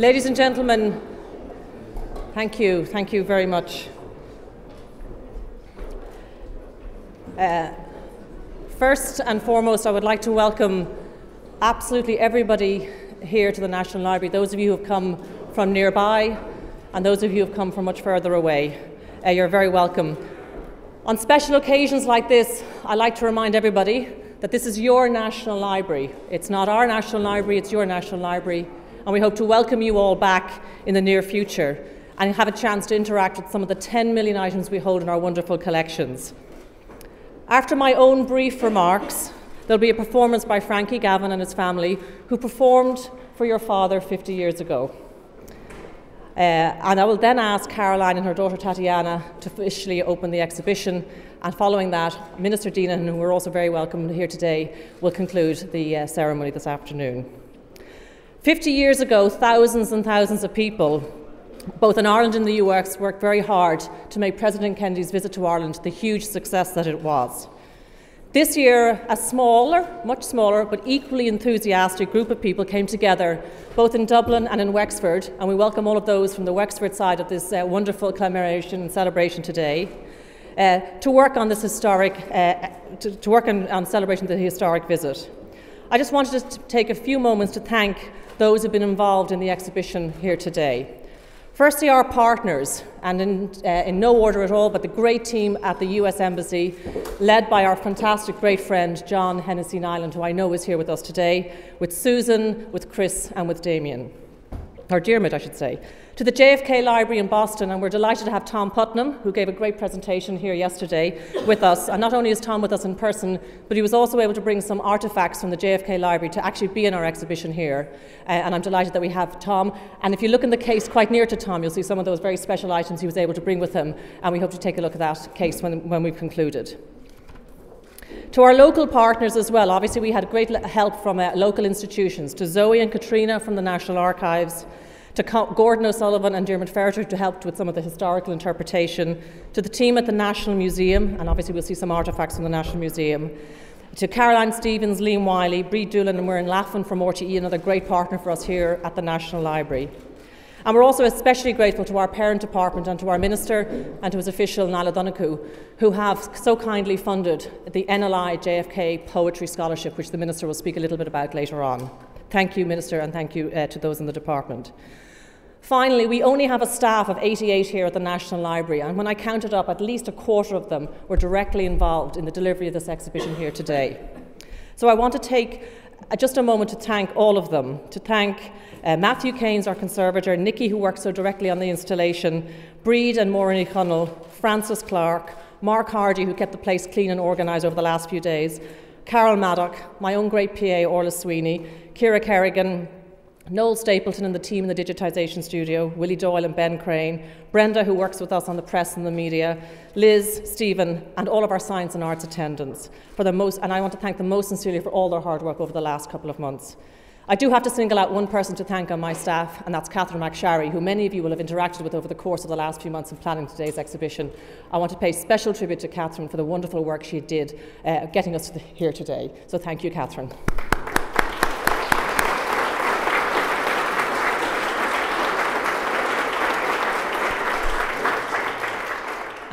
Ladies and gentlemen, thank you, thank you very much. Uh, first and foremost, I would like to welcome absolutely everybody here to the National Library, those of you who have come from nearby and those of you who have come from much further away. Uh, you're very welcome. On special occasions like this, I like to remind everybody that this is your National Library. It's not our National Library, it's your National Library. And we hope to welcome you all back in the near future and have a chance to interact with some of the 10 million items we hold in our wonderful collections. After my own brief remarks, there'll be a performance by Frankie Gavin and his family, who performed for your father 50 years ago. Uh, and I will then ask Caroline and her daughter Tatiana to officially open the exhibition. And following that, Minister Deenihan, who we're also very welcome here today, will conclude the uh, ceremony this afternoon. 50 years ago, thousands and thousands of people, both in Ireland and the US, worked very hard to make President Kennedy's visit to Ireland the huge success that it was. This year, a smaller, much smaller, but equally enthusiastic group of people came together, both in Dublin and in Wexford, and we welcome all of those from the Wexford side of this uh, wonderful commemoration and celebration today, uh, to work on this historic, uh, to, to, work on, on celebrating the historic visit. I just wanted to take a few moments to thank those who've been involved in the exhibition here today. Firstly, our partners, and in, uh, in, no order at all, but the great team at the US Embassy, led by our fantastic great friend John Hennessey-Niland, who I know is here with us today, with Susan, with Chris, and with Damien, or Dermot, I should say to the JFK Library in Boston, and we're delighted to have Tom Putnam, who gave a great presentation here yesterday, with us. And not only is Tom with us in person, but he was also able to bring some artifacts from the JFK Library to actually be in our exhibition here. Uh, and I'm delighted that we have Tom. And if you look in the case quite near to Tom, you'll see some of those very special items he was able to bring with him. And we hope to take a look at that case when, when we've concluded. To our local partners as well, obviously we had great help from uh, local institutions, to Zoe and Katrina from the National Archives, to Gordon O'Sullivan and Diarmaid Ferriter to help with some of the historical interpretation, to the team at the National Museum, and obviously we'll see some artefacts from the National Museum, to Caroline Stevens, Liam Wiley, Bree Doolan and Muireann Laughlin from RTE, another great partner for us here at the National Library. And we're also especially grateful to our parent department and to our minister and to his official, Niall Donoghue, who have so kindly funded the NLI JFK Poetry Scholarship, which the minister will speak a little bit about later on. Thank you, Minister, and thank you uh, to those in the department. Finally, we only have a staff of 88 here at the National Library, and when I counted up, at least a quarter of them were directly involved in the delivery of this exhibition here today. So I want to take uh, just a moment to thank all of them, to thank uh, Matthew Keynes, our conservator, Nikki, who worked so directly on the installation, Breed and Maureen Connell, Francis Clark, Mark Hardy, who kept the place clean and organised over the last few days, Carol Maddock, my own great PA, Orla Sweeney, Kira Kerrigan, Noel Stapleton and the team in the digitisation studio, Willie Doyle and Ben Crane, Brenda, who works with us on the press and the media, Liz, Stephen, and all of our science and arts attendants. For the most, and I want to thank them most sincerely for all their hard work over the last couple of months. I do have to single out one person to thank on my staff, and that's Catherine McSharry, who many of you will have interacted with over the course of the last few months in planning today's exhibition. I want to pay special tribute to Catherine for the wonderful work she did uh, getting us here today. So thank you, Catherine.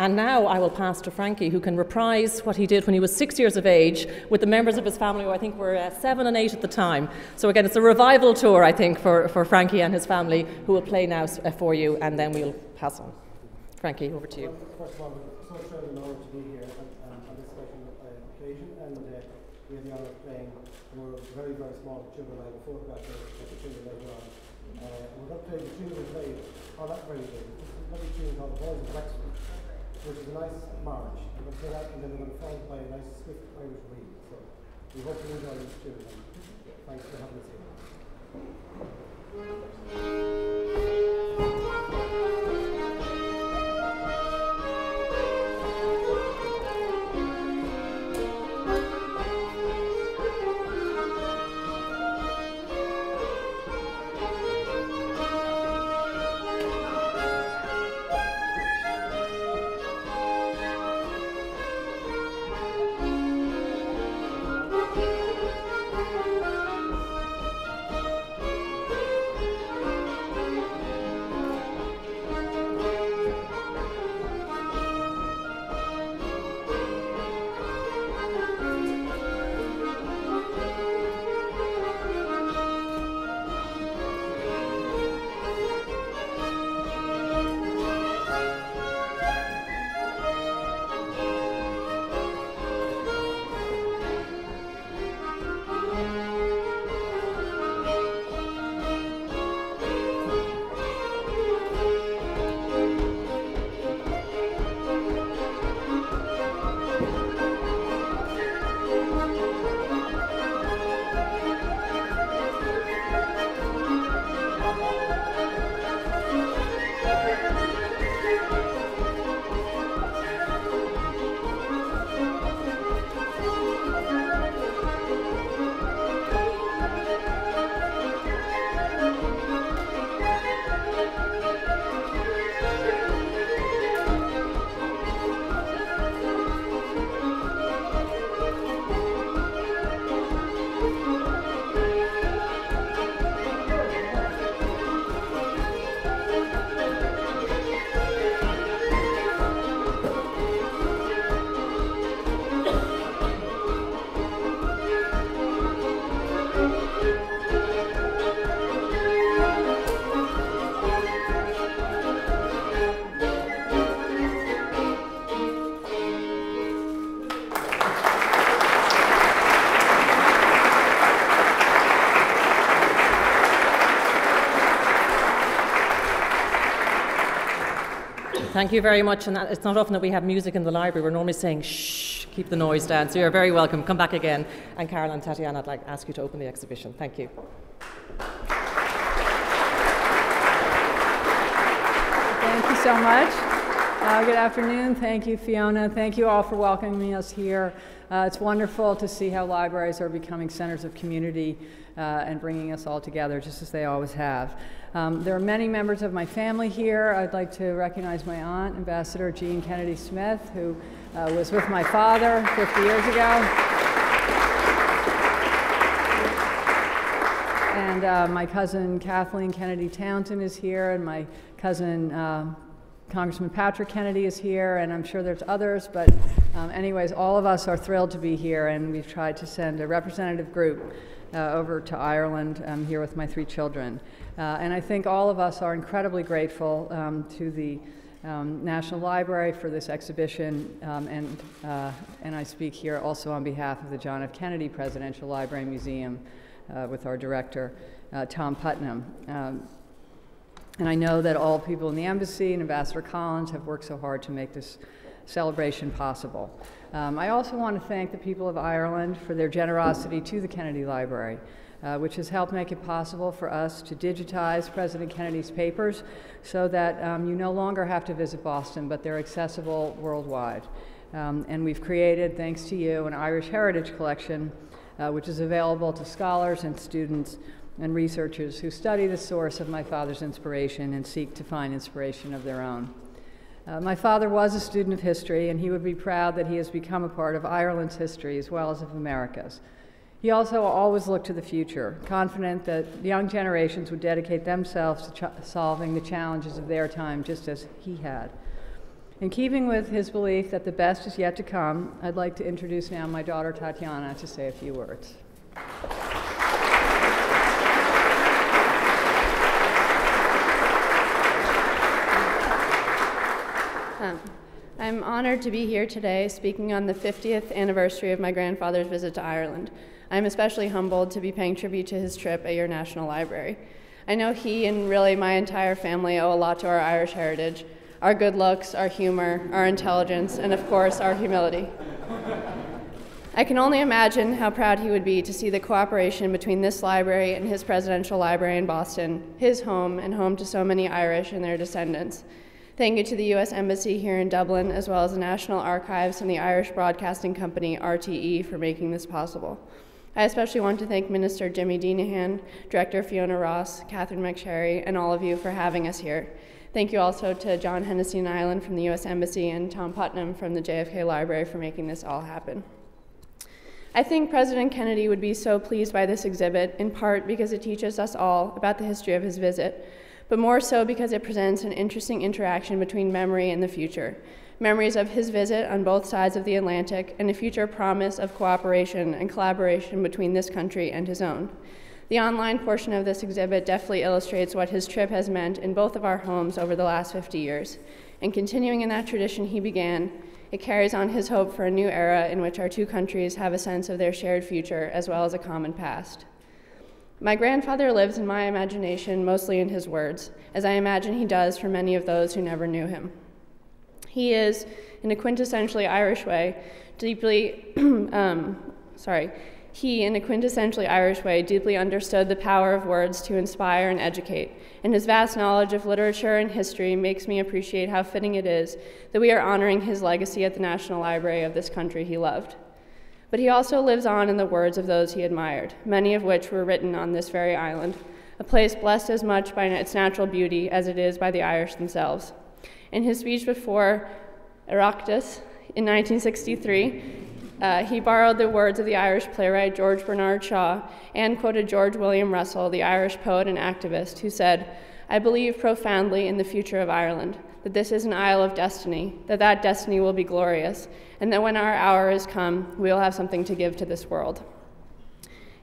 And now I will pass to Frankie, who can reprise what he did when he was six years of age with the members of his family, who I think were uh, seven and eight at the time. So, again, it's a revival tour, I think, for, for Frankie and his family, who will play now uh, for you, and then we'll pass on. Frankie, over to you. Well, first of all, it's so extraordinary honor to be here on, this special uh, occasion, and uh, we have the honour of playing. Very, very small children. I the children later on. Uh, we're the children play on that very day. Tune called Boys of Wexford which is a nice march. We're going to play that and then we're going to follow by a nice swift Irish read. So we hope you enjoy this tune. Thanks for having us here. Thank you very much. And it's not often that we have music in the library. We're normally saying, shh, keep the noise down. So you're very welcome. Come back again. And Carol and Tatiana, I'd like to ask you to open the exhibition. Thank you. Thank you so much. Uh, good afternoon. Thank you, Fiona. Thank you all for welcoming us here. Uh, it's wonderful to see how libraries are becoming centers of community uh, and bringing us all together, just as they always have. Um, there are many members of my family here. I'd like to recognize my aunt, Ambassador Jean Kennedy Smith, who uh, was with my father 50 years ago. And uh, my cousin Kathleen Kennedy Townsend is here, and my cousin uh, Congressman Patrick Kennedy is here, and I'm sure there's others, but um, anyways, all of us are thrilled to be here, and we've tried to send a representative group uh, over to Ireland um, here with my three children. Uh, and I think all of us are incredibly grateful um, to the um, National Library for this exhibition, um, and, uh, and I speak here also on behalf of the John F. Kennedy Presidential Library Museum uh, with our director, uh, Tom Putnam. Um, and I know that all people in the embassy and Ambassador Collins have worked so hard to make this celebration possible. Um, I also want to thank the people of Ireland for their generosity to the Kennedy Library uh, which has helped make it possible for us to digitize President Kennedy's papers so that um, you no longer have to visit Boston, but they're accessible worldwide. Um, and we've created, thanks to you, an Irish Heritage Collection, uh, which is available to scholars and students and researchers who study the source of my father's inspiration and seek to find inspiration of their own. Uh, my father was a student of history, and he would be proud that he has become a part of Ireland's history as well as of America's. He also always looked to the future, confident that young generations would dedicate themselves to solving the challenges of their time just as he had. In keeping with his belief that the best is yet to come, I'd like to introduce now my daughter Tatiana to say a few words. Um, I'm honored to be here today speaking on the 50th anniversary of my grandfather's visit to Ireland. I'm especially humbled to be paying tribute to his trip at your National Library. I know he and really my entire family owe a lot to our Irish heritage our good looks, our humor, our intelligence, and of course, our humility. I can only imagine how proud he would be to see the cooperation between this library and his presidential library in Boston, his home and home to so many Irish and their descendants. Thank you to the U.S. Embassy here in Dublin, as well as the National Archives and the Irish Broadcasting Company, RTE, for making this possible. I especially want to thank Minister Jimmy Deenihan, Director Fiona Ross, Catherine McSharry, and all of you for having us here. Thank you also to John Hennessey-Niland from the U.S. Embassy and Tom Putnam from the JFK Library for making this all happen. I think President Kennedy would be so pleased by this exhibit, in part because it teaches us all about the history of his visit, but more so because it presents an interesting interaction between memory and the future memories of his visit on both sides of the Atlantic, and a future promise of cooperation and collaboration between this country and his own. The online portion of this exhibit deftly illustrates what his trip has meant in both of our homes over the last 50 years. And continuing in that tradition he began, it carries on his hope for a new era in which our two countries have a sense of their shared future as well as a common past. My grandfather lives in my imagination mostly in his words, as I imagine he does for many of those who never knew him. He is, in a quintessentially Irish way, deeply, um, sorry, he, in a quintessentially Irish way, deeply understood the power of words to inspire and educate, and his vast knowledge of literature and history makes me appreciate how fitting it is that we are honoring his legacy at the National Library of this country he loved. But he also lives on in the words of those he admired, many of which were written on this very island, a place blessed as much by its natural beauty as it is by the Irish themselves. In his speech before Oireachtas in 1963, uh, he borrowed the words of the Irish playwright George Bernard Shaw and quoted George William Russell, the Irish poet and activist, who said, I believe profoundly in the future of Ireland, that this is an isle of destiny, that that destiny will be glorious, and that when our hour is come, we will have something to give to this world.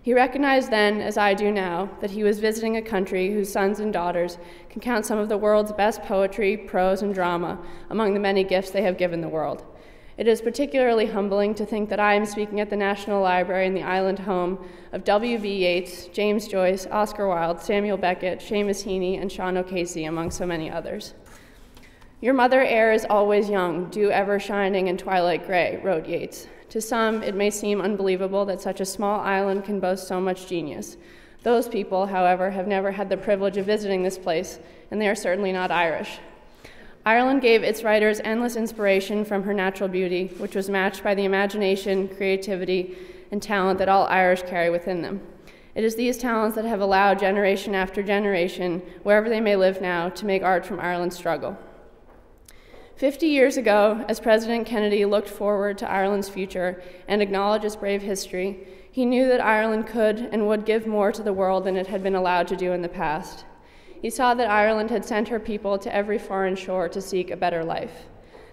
He recognized then, as I do now, that he was visiting a country whose sons and daughters can count some of the world's best poetry, prose, and drama among the many gifts they have given the world. It is particularly humbling to think that I am speaking at the National Library in the island home of W.B. Yeats, James Joyce, Oscar Wilde, Samuel Beckett, Seamus Heaney, and Sean O'Casey, among so many others. Your mother Eire is always young, dew ever shining in twilight gray, wrote Yeats. To some, it may seem unbelievable that such a small island can boast so much genius. Those people, however, have never had the privilege of visiting this place, and they are certainly not Irish. Ireland gave its writers endless inspiration from her natural beauty, which was matched by the imagination, creativity, and talent that all Irish carry within them. It is these talents that have allowed generation after generation, wherever they may live now, to make art from Ireland's struggle. Fifty years ago, as President Kennedy looked forward to Ireland's future and acknowledged its brave history, he knew that Ireland could and would give more to the world than it had been allowed to do in the past. He saw that Ireland had sent her people to every foreign shore to seek a better life.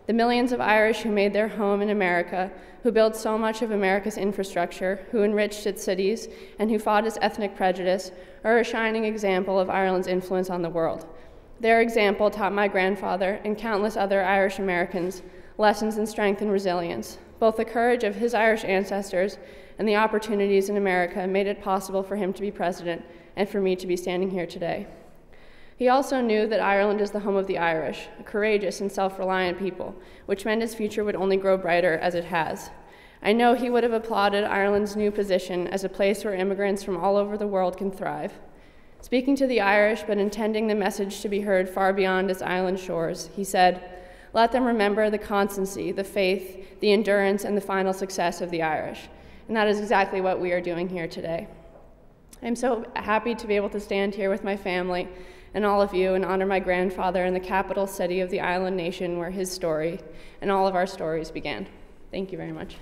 The millions of Irish who made their home in America, who built so much of America's infrastructure, who enriched its cities, and who fought its ethnic prejudice, are a shining example of Ireland's influence on the world. Their example taught my grandfather and countless other Irish Americans lessons in strength and resilience. Both the courage of his Irish ancestors and the opportunities in America made it possible for him to be president and for me to be standing here today. He also knew that Ireland is the home of the Irish, a courageous and self reliant people, which meant his future would only grow brighter as it has. I know he would have applauded Ireland's new position as a place where immigrants from all over the world can thrive. Speaking to the Irish, but intending the message to be heard far beyond its island shores, he said, Let them remember the constancy, the faith, the endurance, and the final success of the Irish. And that is exactly what we are doing here today. I'm so happy to be able to stand here with my family and all of you and honor my grandfather in the capital city of the island nation where his story and all of our stories began. Thank you very much.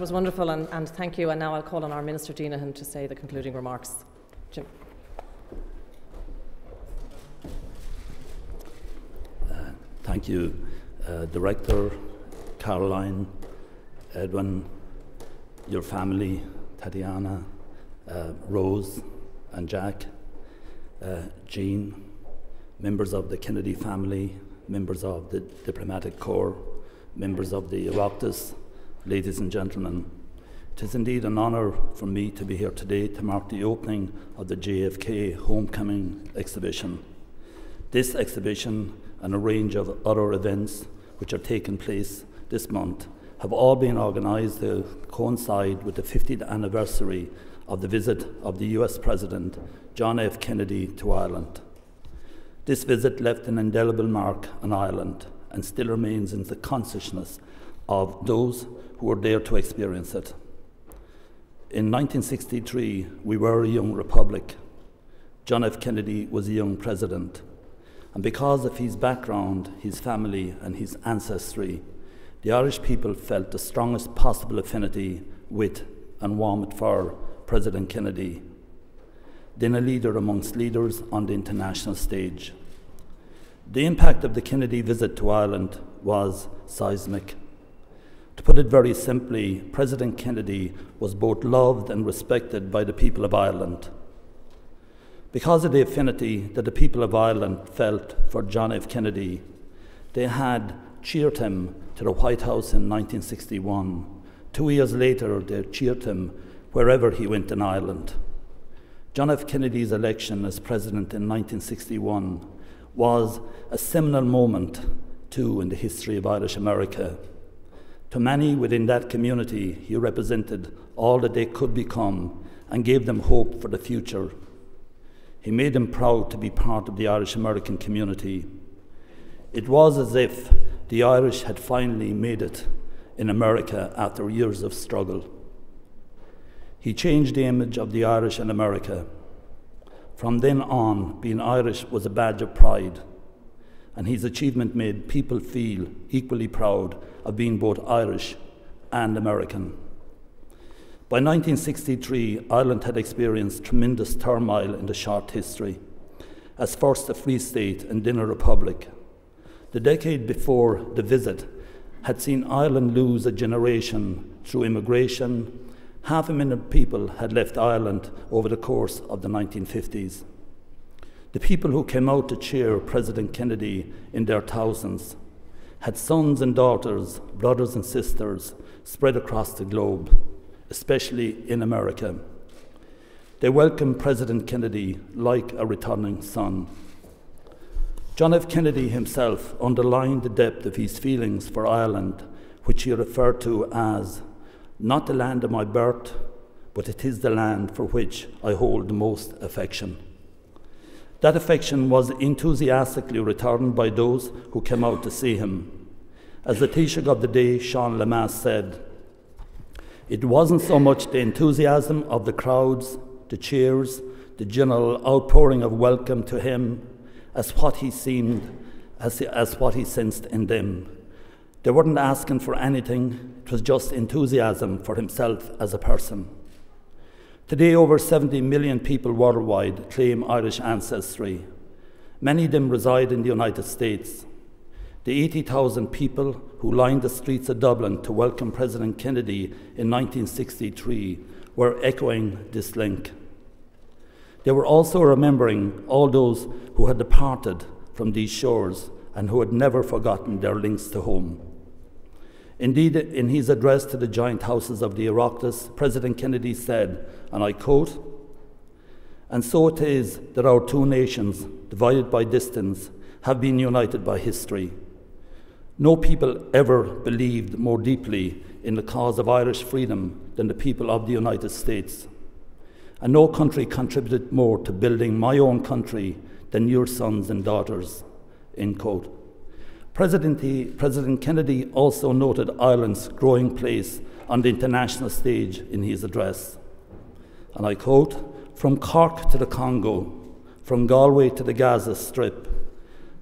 Was wonderful, and, and thank you. And now I'll call on our Minister Deenihan to say the concluding remarks. Jim. Uh, thank you, uh, Director, Caroline, Edwin, your family, Tatiana, uh, Rose, and Jack, uh, Jean, members of the Kennedy family, members of the Diplomatic Corps, members of the Oireachtas, ladies and gentlemen. It is indeed an honour for me to be here today to mark the opening of the JFK Homecoming exhibition. This exhibition and a range of other events which are taking place this month have all been organised to coincide with the 50th anniversary of the visit of the US President John F. Kennedy to Ireland. This visit left an indelible mark on Ireland and still remains in the consciousness of those who were there to experience it. In 1963, we were a young republic. John F. Kennedy was a young president. And because of his background, his family, and his ancestry, the Irish people felt the strongest possible affinity with and warmth for President Kennedy, then a leader amongst leaders on the international stage. The impact of the Kennedy visit to Ireland was seismic. To put it very simply, President Kennedy was both loved and respected by the people of Ireland. Because of the affinity that the people of Ireland felt for John F. Kennedy, they had cheered him to the White House in 1961. Two years later, they cheered him wherever he went in Ireland. John F. Kennedy's election as president in 1961 was a seminal moment, too, in the history of Irish America. To many within that community, he represented all that they could become and gave them hope for the future. He made them proud to be part of the Irish American community. It was as if the Irish had finally made it in America after years of struggle. He changed the image of the Irish in America. From then on, being Irish was a badge of pride and his achievement made people feel equally proud of being both Irish and American. By 1963, Ireland had experienced tremendous turmoil in the short history, as first a free state and then a republic. The decade before the visit had seen Ireland lose a generation through immigration. Half a million people had left Ireland over the course of the 1950s. The people who came out to cheer President Kennedy in their thousands had sons and daughters, brothers and sisters spread across the globe, especially in America. They welcomed President Kennedy like a returning son. John F. Kennedy himself underlined the depth of his feelings for Ireland, which he referred to as not the land of my birth, but it is the land for which I hold the most affection. That affection was enthusiastically returned by those who came out to see him. As the Taoiseach of the day, Sean Lemass, said, it wasn't so much the enthusiasm of the crowds, the cheers, the general outpouring of welcome to him as what he seemed, as, as what he sensed in them. They weren't asking for anything, it was just enthusiasm for himself as a person. Today, over 70 million people worldwide claim Irish ancestry. Many of them reside in the United States. The 80,000 people who lined the streets of Dublin to welcome President Kennedy in 1963 were echoing this link. They were also remembering all those who had departed from these shores and who had never forgotten their links to home. Indeed, in his address to the joint houses of the Oireachtas, President Kennedy said, and I quote, And so it is that our two nations, divided by distance, have been united by history. No people ever believed more deeply in the cause of Irish freedom than the people of the United States. And no country contributed more to building my own country than your sons and daughters. End quote. President, President Kennedy also noted Ireland's growing place on the international stage in his address. And I quote From Cork to the Congo, from Galway to the Gaza Strip,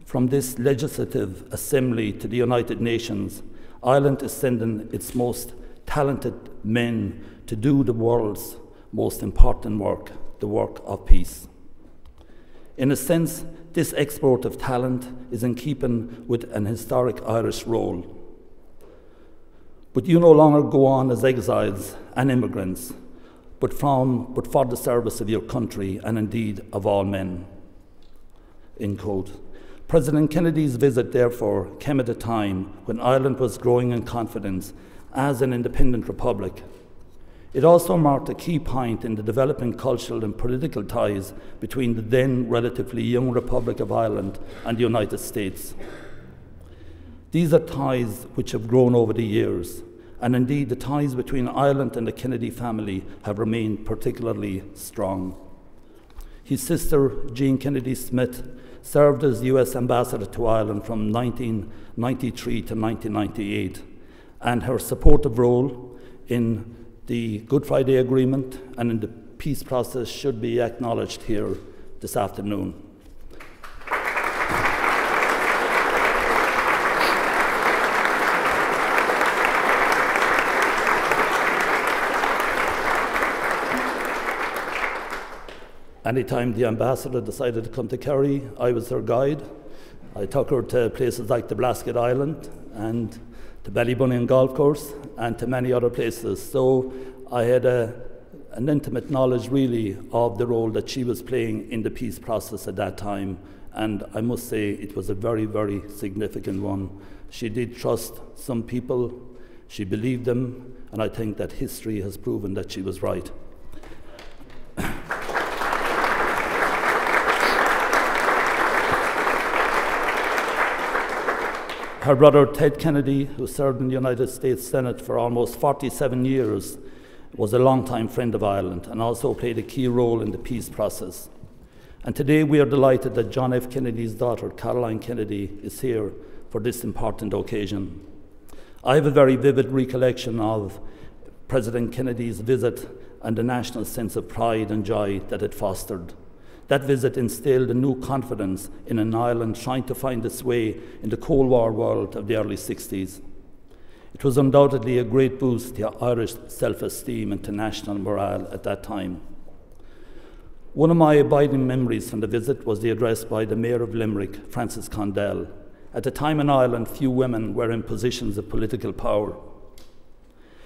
from this legislative assembly to the United Nations, Ireland is sending its most talented men to do the world's most important work, the work of peace. In a sense, this export of talent is in keeping with an historic Irish role. But you no longer go on as exiles and immigrants, but, from, but for the service of your country and indeed of all men. In quote. President Kennedy's visit, therefore, came at a time when Ireland was growing in confidence as an independent republic it also marked a key point in the developing cultural and political ties between the then relatively young Republic of Ireland and the United States. These are ties which have grown over the years, and indeed the ties between Ireland and the Kennedy family have remained particularly strong. His sister, Jean Kennedy Smith, served as US ambassador to Ireland from 1993 to 1998, and her supportive role in the Good Friday Agreement and in the peace process should be acknowledged here this afternoon. Anytime the ambassador decided to come to Kerry, I was her guide. I took her to places like the Blasket Island and to Ballybunion Golf Course and to many other places. So I had a, an intimate knowledge, really, of the role that she was playing in the peace process at that time. And I must say, it was a very, very significant one. She did trust some people, she believed them, and I think that history has proven that she was right. Her brother Ted Kennedy, who served in the United States Senate for almost 47 years, was a long-time friend of Ireland and also played a key role in the peace process. And today we are delighted that John F. Kennedy's daughter, Caroline Kennedy, is here for this important occasion. I have a very vivid recollection of President Kennedy's visit and the national sense of pride and joy that it fostered. That visit instilled a new confidence in an Ireland trying to find its way in the Cold War world of the early 60s. It was undoubtedly a great boost to Irish self esteem and to national morale at that time. One of my abiding memories from the visit was the address by the Mayor of Limerick, Frances Condell. At the time in Ireland, few women were in positions of political power.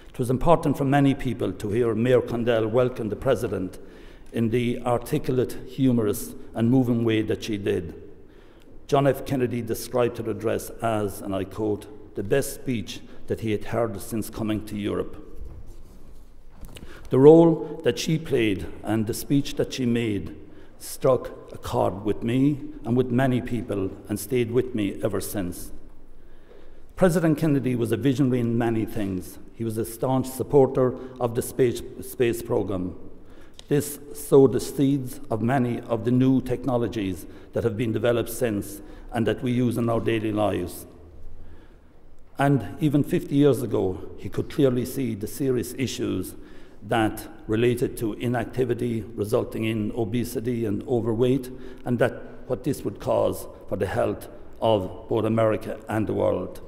It was important for many people to hear Mayor Condell welcome the President in the articulate, humorous, and moving way that she did. John F. Kennedy described her address as, and I quote, the best speech that he had heard since coming to Europe. The role that she played and the speech that she made struck a chord with me and with many people and stayed with me ever since. President Kennedy was a visionary in many things. He was a staunch supporter of the space, space program. This sowed the seeds of many of the new technologies that have been developed since and that we use in our daily lives. And even 50 years ago, he could clearly see the serious issues that related to inactivity resulting in obesity and overweight, and that what this would cause for the health of both America and the world.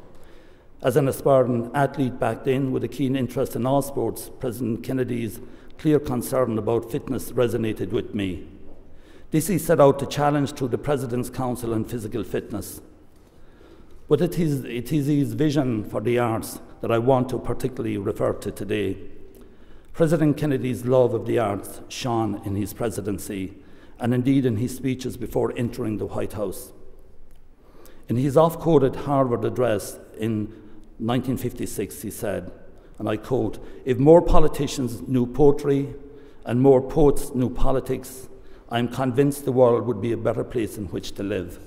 As an aspiring athlete back then with a keen interest in all sports, President Kennedy's clear concern about fitness resonated with me. This he set out to challenge through the President's Council on Physical Fitness. But it is, it is his vision for the arts that I want to particularly refer to today. President Kennedy's love of the arts shone in his presidency and indeed in his speeches before entering the White House. In his oft quoted Harvard address in 1956, he said, and I quote, If more politicians knew poetry and more poets knew politics, I am convinced the world would be a better place in which to live.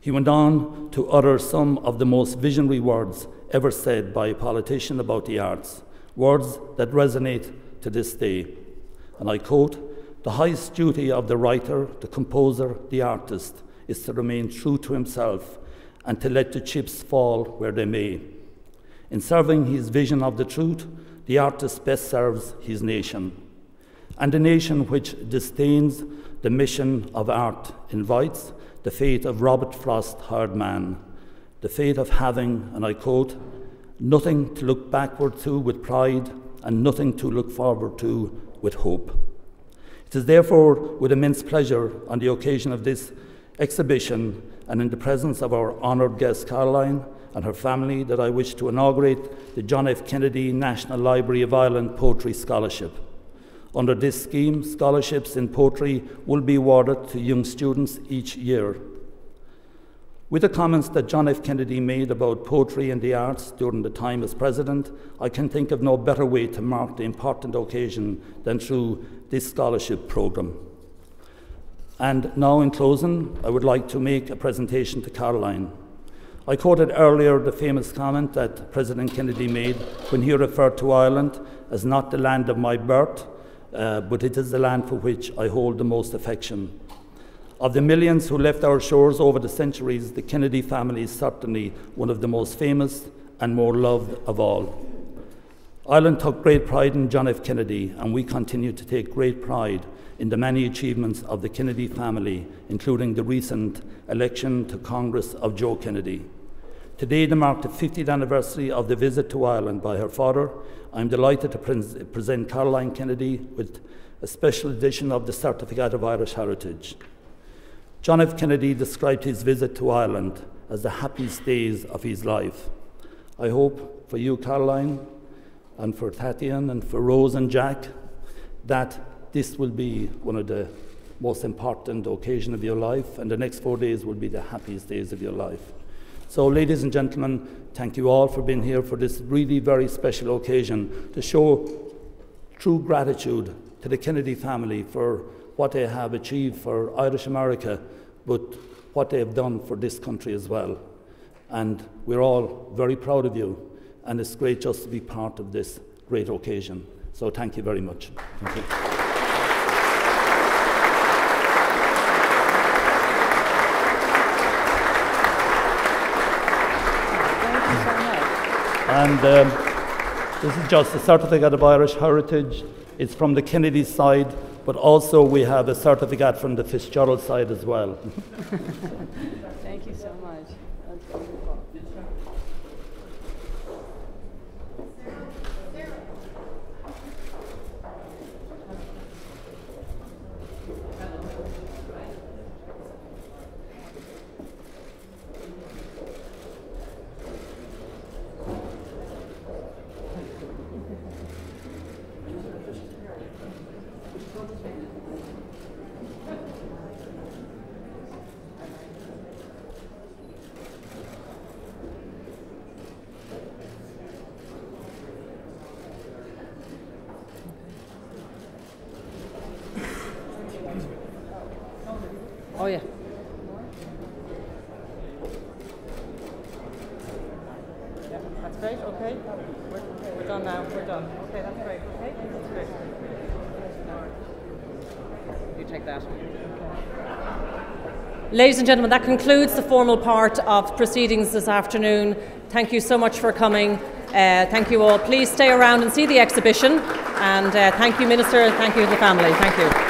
He went on to utter some of the most visionary words ever said by a politician about the arts words that resonate to this day. And I quote The highest duty of the writer, the composer, the artist is to remain true to himself and to let the chips fall where they may. In serving his vision of the truth, the artist best serves his nation. And a nation which disdains the mission of art invites the fate of Robert Frost Hardman, the fate of having, and I quote, nothing to look backward to with pride, and nothing to look forward to with hope. It is therefore with immense pleasure on the occasion of this exhibition and in the presence of our honoured guest Caroline and her family that I wish to inaugurate the John F. Kennedy National Library of Ireland Poetry Scholarship. Under this scheme, scholarships in poetry will be awarded to young students each year. With the comments that John F. Kennedy made about poetry and the arts during the time as president, I can think of no better way to mark the important occasion than through this scholarship programme. And now, in closing, I would like to make a presentation to Caroline. I quoted earlier the famous comment that President Kennedy made when he referred to Ireland as not the land of my birth, uh, but it is the land for which I hold the most affection. Of the millions who left our shores over the centuries, the Kennedy family is certainly one of the most famous and more loved of all. Ireland took great pride in John F. Kennedy, and we continue to take great pride in the many achievements of the Kennedy family, including the recent election to Congress of Joe Kennedy. Today, to mark the 50th anniversary of the visit to Ireland by her father, I'm delighted to pre- present Caroline Kennedy with a special edition of the Certificate of Irish Heritage. John F. Kennedy described his visit to Ireland as the happiest days of his life. I hope for you, Caroline, and for Tatian, and for Rose and Jack, that this will be one of the most important occasions of your life, and the next four days will be the happiest days of your life. So, ladies and gentlemen, thank you all for being here for this really very special occasion to show true gratitude to the Kennedy family for what they have achieved for Irish America, but what they have done for this country as well. And we're all very proud of you, and it's great just to be part of this great occasion. So thank you very much. Thank you. And um, this is just a certificate of Irish heritage. It's from the Kennedy side but also we have a certificate from the Fitzgerald side as well. Thank you so much. Ladies and gentlemen, that concludes the formal part of proceedings this afternoon. Thank you so much for coming. Uh, thank you all. Please stay around and see the exhibition. And uh, thank you, Minister. Thank you to the family. Thank you.